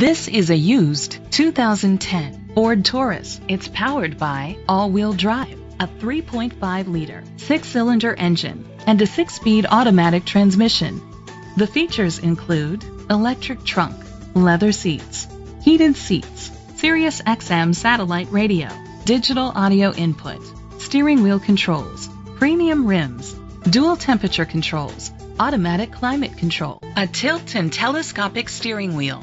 This is a used 2010 Ford Taurus. It's powered by all-wheel drive, a 3.5 liter six-cylinder engine, and a six-speed automatic transmission. The features include electric trunk, leather seats, heated seats, Sirius XM satellite radio, digital audio input, steering wheel controls, premium rims, dual temperature controls, automatic climate control, a tilt and telescopic steering wheel.